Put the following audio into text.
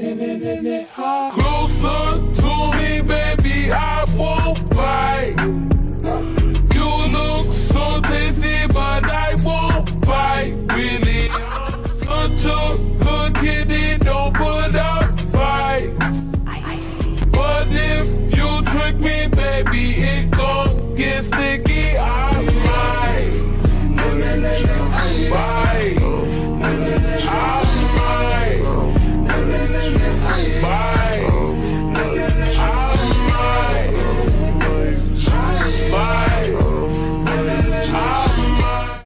Closer.